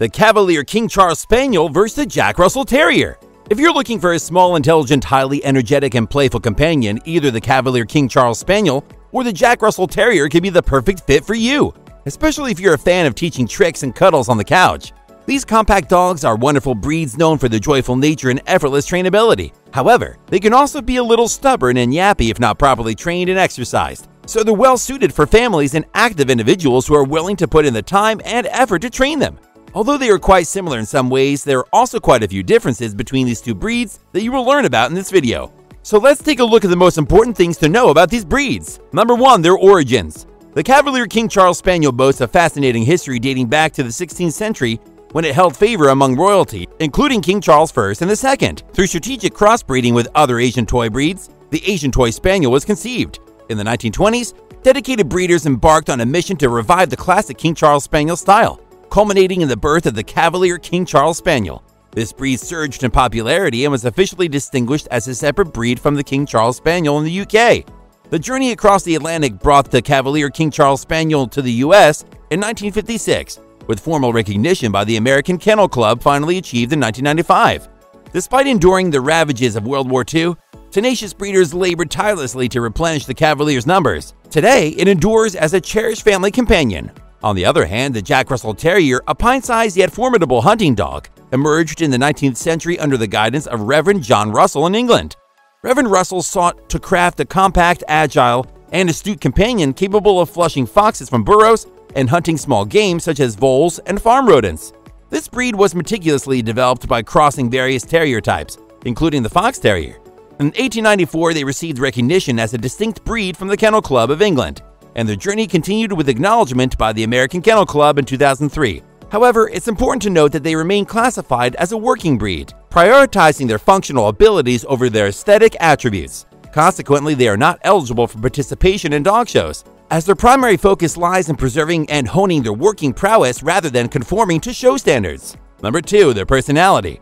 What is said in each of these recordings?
the Cavalier King Charles Spaniel versus the Jack Russell Terrier. If you're looking for a small, intelligent, highly energetic, and playful companion, either the Cavalier King Charles Spaniel or the Jack Russell Terrier could be the perfect fit for you, especially if you're a fan of teaching tricks and cuddles on the couch. These compact dogs are wonderful breeds known for their joyful nature and effortless trainability. However, they can also be a little stubborn and yappy if not properly trained and exercised. So they're well suited for families and active individuals who are willing to put in the time and effort to train them. Although they are quite similar in some ways, there are also quite a few differences between these two breeds that you will learn about in this video. So let's take a look at the most important things to know about these breeds. Number 1. Their origins. The Cavalier King Charles Spaniel boasts a fascinating history dating back to the 16th century when it held favor among royalty, including King Charles I and II. Through strategic crossbreeding with other Asian toy breeds, the Asian Toy Spaniel was conceived. In the 1920s, dedicated breeders embarked on a mission to revive the classic King Charles Spaniel style, culminating in the birth of the Cavalier King Charles Spaniel. This breed surged in popularity and was officially distinguished as a separate breed from the King Charles Spaniel in the UK. The journey across the Atlantic brought the Cavalier King Charles Spaniel to the US in 1956, with formal recognition by the American Kennel Club finally achieved in 1995. Despite enduring the ravages of World War II, tenacious breeders labored tirelessly to replenish the Cavalier's numbers. Today, it endures as a cherished family companion. On the other hand, the Jack Russell Terrier, a pint-sized yet formidable hunting dog, emerged in the 19th century under the guidance of Reverend John Russell in England. Reverend Russell sought to craft a compact, agile, and astute companion capable of flushing foxes from burrows and hunting small game such as voles and farm rodents. This breed was meticulously developed by crossing various terrier types, including the fox terrier. In 1894, they received recognition as a distinct breed from the Kennel Club of England, and their journey continued with acknowledgement by the American Kennel Club in 2003. However, it's important to note that they remain classified as a working breed, prioritizing their functional abilities over their aesthetic attributes. Consequently, they are not eligible for participation in dog shows, as their primary focus lies in preserving and honing their working prowess rather than conforming to show standards. Number 2. Their personality.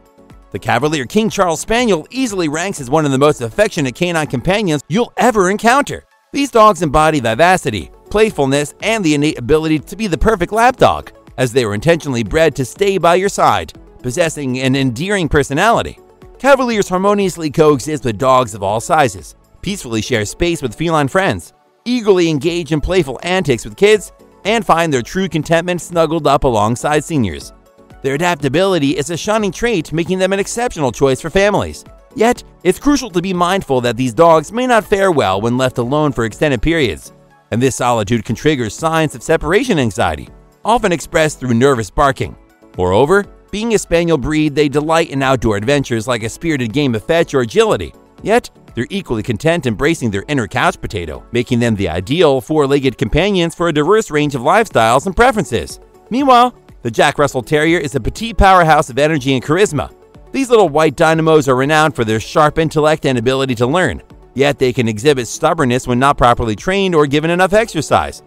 The Cavalier King Charles Spaniel easily ranks as one of the most affectionate canine companions you'll ever encounter. These dogs embody vivacity, playfulness, and the innate ability to be the perfect lapdog, as they were intentionally bred to stay by your side, possessing an endearing personality. Cavaliers harmoniously coexist with dogs of all sizes, peacefully share space with feline friends, eagerly engage in playful antics with kids, and find their true contentment snuggled up alongside seniors. Their adaptability is a shining trait, making them an exceptional choice for families. Yet, it's crucial to be mindful that these dogs may not fare well when left alone for extended periods, and this solitude can trigger signs of separation anxiety, often expressed through nervous barking. Moreover, being a spaniel breed, they delight in outdoor adventures like a spirited game of fetch or agility. Yet, they're equally content embracing their inner couch potato, making them the ideal four legged companions for a diverse range of lifestyles and preferences. Meanwhile, the Jack Russell Terrier is a petite powerhouse of energy and charisma. These little white dynamos are renowned for their sharp intellect and ability to learn, yet they can exhibit stubbornness when not properly trained or given enough exercise.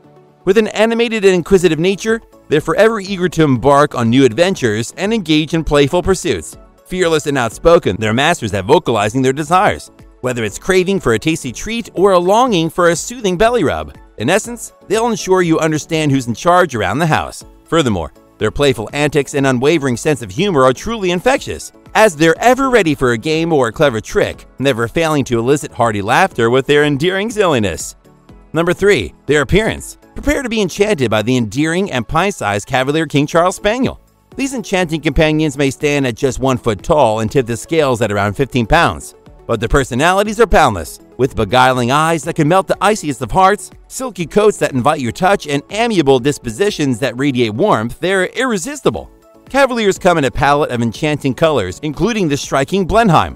With an animated and inquisitive nature, they're forever eager to embark on new adventures and engage in playful pursuits. Fearless and outspoken, they're masters at vocalizing their desires whether it's craving for a tasty treat or a longing for a soothing belly rub. In essence, they'll ensure you understand who's in charge around the house. Furthermore, their playful antics and unwavering sense of humor are truly infectious, as they're ever ready for a game or a clever trick, never failing to elicit hearty laughter with their endearing silliness. Number 3. Their appearance. Prepare to be enchanted by the endearing and pint-sized Cavalier King Charles Spaniel. These enchanting companions may stand at just one foot tall and tip the scales at around 15 pounds but their personalities are boundless. With beguiling eyes that can melt the iciest of hearts, silky coats that invite your touch, and amiable dispositions that radiate warmth, they're irresistible. Cavaliers come in a palette of enchanting colors, including the striking Blenheim,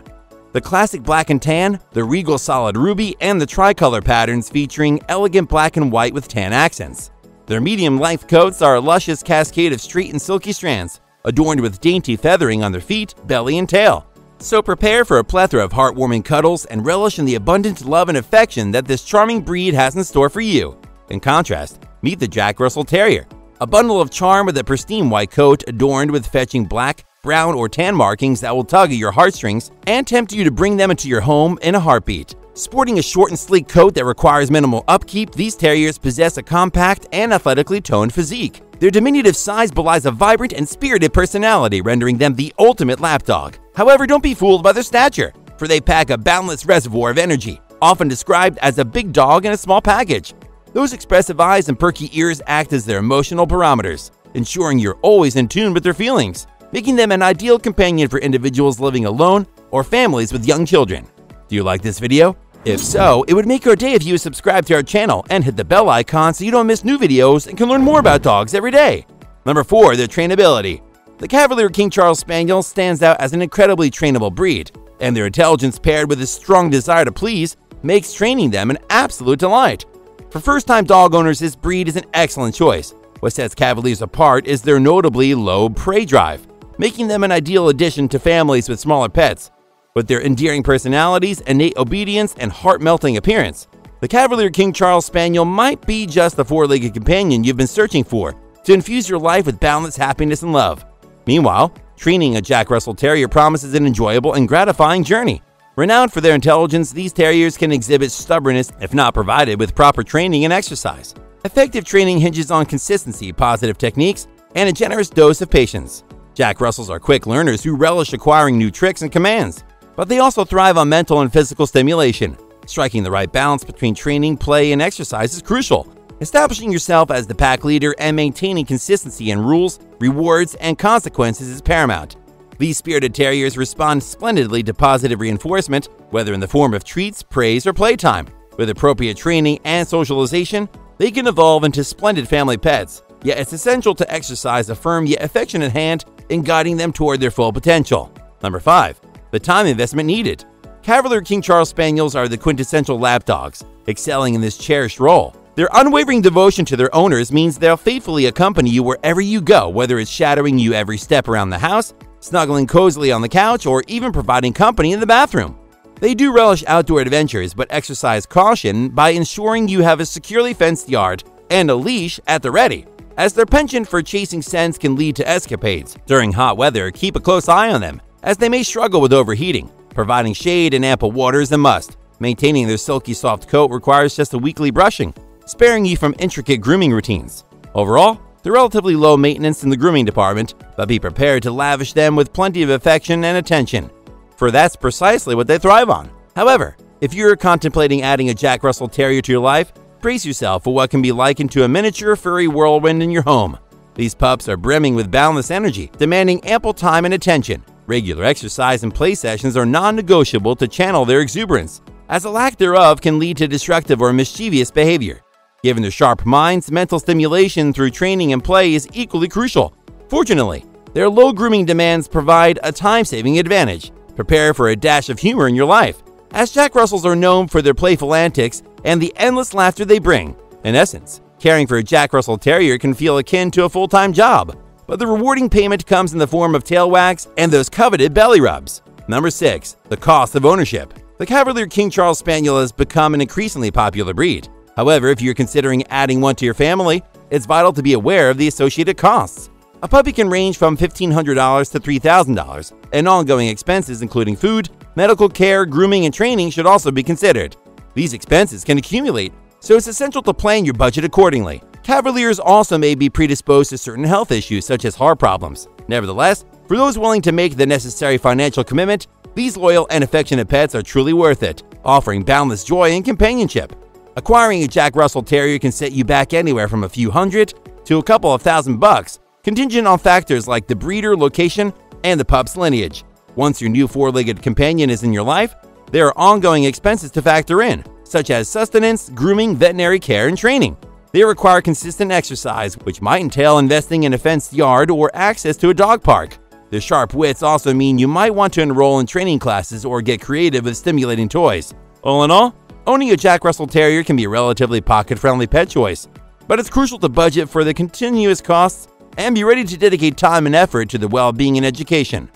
the classic black and tan, the regal solid ruby, and the tricolor patterns featuring elegant black and white with tan accents. Their medium length coats are a luscious cascade of straight and silky strands, adorned with dainty feathering on their feet, belly, and tail. So prepare for a plethora of heartwarming cuddles and relish in the abundant love and affection that this charming breed has in store for you. In contrast, meet the Jack Russell Terrier, a bundle of charm with a pristine white coat adorned with fetching black, brown, or tan markings that will tug at your heartstrings and tempt you to bring them into your home in a heartbeat. Sporting a short and sleek coat that requires minimal upkeep, these terriers possess a compact and athletically toned physique. Their diminutive size belies a vibrant and spirited personality, rendering them the ultimate lapdog. However, don't be fooled by their stature, for they pack a boundless reservoir of energy, often described as a big dog in a small package. Those expressive eyes and perky ears act as their emotional barometers, ensuring you're always in tune with their feelings, making them an ideal companion for individuals living alone or families with young children. Do you like this video? If so, it would make our day if you subscribe to our channel and hit the bell icon so you don't miss new videos and can learn more about dogs every day. Number 4. Their trainability. The Cavalier King Charles Spaniel stands out as an incredibly trainable breed, and their intelligence paired with a strong desire to please makes training them an absolute delight. For first-time dog owners, this breed is an excellent choice. What sets Cavaliers apart is their notably low prey drive, making them an ideal addition to families with smaller pets. With their endearing personalities, innate obedience, and heart-melting appearance, the Cavalier King Charles Spaniel might be just the four-legged companion you've been searching for to infuse your life with boundless happiness and love. Meanwhile, training a Jack Russell Terrier promises an enjoyable and gratifying journey. Renowned for their intelligence, these terriers can exhibit stubbornness if not provided with proper training and exercise. Effective training hinges on consistency, positive techniques, and a generous dose of patience. Jack Russells are quick learners who relish acquiring new tricks and commands but they also thrive on mental and physical stimulation. Striking the right balance between training, play, and exercise is crucial. Establishing yourself as the pack leader and maintaining consistency in rules, rewards, and consequences is paramount. These spirited terriers respond splendidly to positive reinforcement, whether in the form of treats, praise, or playtime. With appropriate training and socialization, they can evolve into splendid family pets. Yet it's essential to exercise a firm yet affectionate hand in guiding them toward their full potential. Number 5 the time investment needed. Cavalier King Charles Spaniels are the quintessential lapdogs, excelling in this cherished role. Their unwavering devotion to their owners means they'll faithfully accompany you wherever you go, whether it's shadowing you every step around the house, snuggling cozily on the couch, or even providing company in the bathroom. They do relish outdoor adventures, but exercise caution by ensuring you have a securely fenced yard and a leash at the ready, as their penchant for chasing scents can lead to escapades. During hot weather, keep a close eye on them, as they may struggle with overheating. Providing shade and ample water is a must. Maintaining their silky soft coat requires just a weekly brushing, sparing you from intricate grooming routines. Overall, they're relatively low maintenance in the grooming department, but be prepared to lavish them with plenty of affection and attention, for that's precisely what they thrive on. However, if you're contemplating adding a Jack Russell Terrier to your life, brace yourself for what can be likened to a miniature furry whirlwind in your home. These pups are brimming with boundless energy, demanding ample time and attention, Regular exercise and play sessions are non negotiable to channel their exuberance, as a lack thereof can lead to destructive or mischievous behavior. Given their sharp minds, mental stimulation through training and play is equally crucial. Fortunately, their low grooming demands provide a time saving advantage. Prepare for a dash of humor in your life, as Jack Russells are known for their playful antics and the endless laughter they bring. In essence, caring for a Jack Russell Terrier can feel akin to a full time job but the rewarding payment comes in the form of tail wags and those coveted belly rubs. Number 6. The cost of ownership. The Cavalier King Charles Spaniel has become an increasingly popular breed. However, if you're considering adding one to your family, it's vital to be aware of the associated costs. A puppy can range from $1,500 to $3,000, and ongoing expenses including food, medical care, grooming, and training should also be considered. These expenses can accumulate, so it's essential to plan your budget accordingly. Cavaliers also may be predisposed to certain health issues such as heart problems. Nevertheless, for those willing to make the necessary financial commitment, these loyal and affectionate pets are truly worth it, offering boundless joy and companionship. Acquiring a Jack Russell Terrier can set you back anywhere from a few hundred to a couple of thousand bucks, contingent on factors like the breeder, location, and the pup's lineage. Once your new four legged companion is in your life, there are ongoing expenses to factor in, such as sustenance, grooming, veterinary care, and training. They require consistent exercise, which might entail investing in a fenced yard or access to a dog park. The sharp wits also mean you might want to enroll in training classes or get creative with stimulating toys. All in all, owning a Jack Russell Terrier can be a relatively pocket friendly pet choice, but it's crucial to budget for the continuous costs and be ready to dedicate time and effort to the well being and education.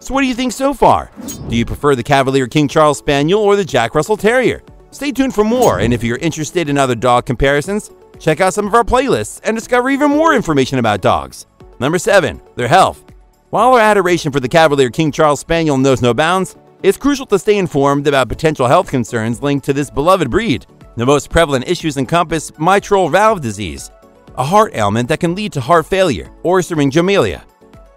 So, what do you think so far? Do you prefer the Cavalier King Charles Spaniel or the Jack Russell Terrier? Stay tuned for more, and if you're interested in other dog comparisons, Check out some of our playlists and discover even more information about dogs. Number 7. Their health. While our adoration for the Cavalier King Charles Spaniel knows no bounds, it's crucial to stay informed about potential health concerns linked to this beloved breed. The most prevalent issues encompass mitral valve disease, a heart ailment that can lead to heart failure, or syringomyelia,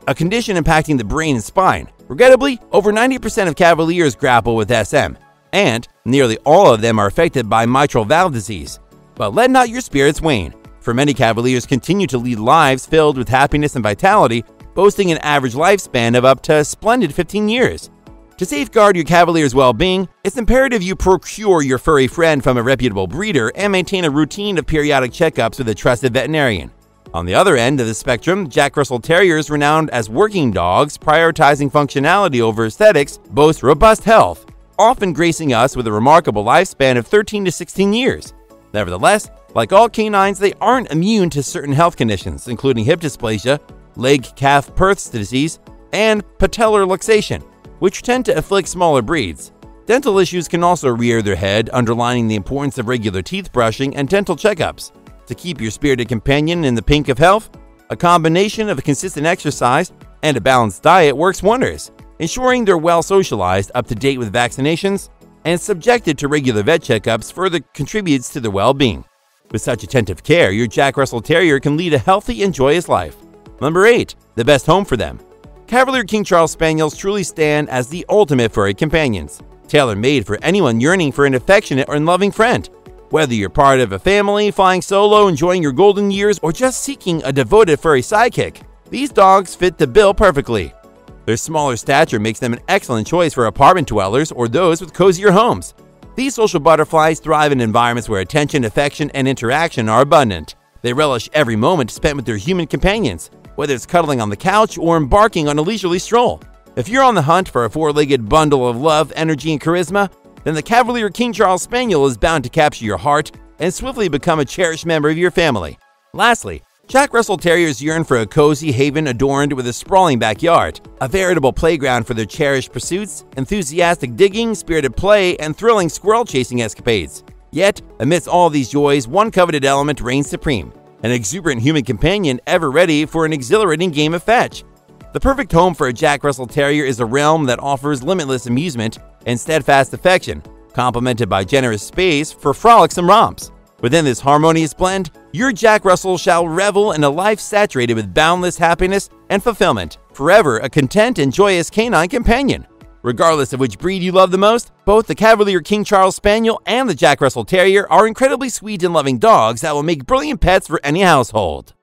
a condition impacting the brain and spine. Regrettably, over 90% of Cavaliers grapple with SM, and nearly all of them are affected by mitral valve disease. But let not your spirits wane, for many Cavaliers continue to lead lives filled with happiness and vitality, boasting an average lifespan of up to a splendid 15 years. To safeguard your Cavalier's well being, it's imperative you procure your furry friend from a reputable breeder and maintain a routine of periodic checkups with a trusted veterinarian. On the other end of the spectrum, Jack Russell Terriers, renowned as working dogs, prioritizing functionality over aesthetics, boast robust health, often gracing us with a remarkable lifespan of 13 to 16 years. Nevertheless, like all canines, they aren't immune to certain health conditions, including hip dysplasia, leg calf Perth's disease, and patellar luxation, which tend to afflict smaller breeds. Dental issues can also rear their head, underlining the importance of regular teeth brushing and dental checkups. To keep your spirited companion in the pink of health, a combination of consistent exercise and a balanced diet works wonders, ensuring they're well socialized, up to date with vaccinations, and subjected to regular vet checkups further contributes to their well being. With such attentive care, your Jack Russell Terrier can lead a healthy and joyous life. Number 8. The best home for them. Cavalier King Charles Spaniels truly stand as the ultimate furry companions, tailor made for anyone yearning for an affectionate and loving friend. Whether you're part of a family, flying solo, enjoying your golden years, or just seeking a devoted furry sidekick, these dogs fit the bill perfectly. Their smaller stature makes them an excellent choice for apartment dwellers or those with cozier homes. These social butterflies thrive in environments where attention, affection, and interaction are abundant. They relish every moment spent with their human companions, whether it's cuddling on the couch or embarking on a leisurely stroll. If you're on the hunt for a four legged bundle of love, energy, and charisma, then the Cavalier King Charles Spaniel is bound to capture your heart and swiftly become a cherished member of your family. Lastly, Jack Russell Terriers yearn for a cozy haven adorned with a sprawling backyard, a veritable playground for their cherished pursuits, enthusiastic digging, spirited play, and thrilling squirrel chasing escapades. Yet, amidst all these joys, one coveted element reigns supreme an exuberant human companion ever ready for an exhilarating game of fetch. The perfect home for a Jack Russell Terrier is a realm that offers limitless amusement and steadfast affection, complemented by generous space for frolicsome romps. Within this harmonious blend, your Jack Russell shall revel in a life saturated with boundless happiness and fulfillment, forever a content and joyous canine companion. Regardless of which breed you love the most, both the Cavalier King Charles Spaniel and the Jack Russell Terrier are incredibly sweet and loving dogs that will make brilliant pets for any household.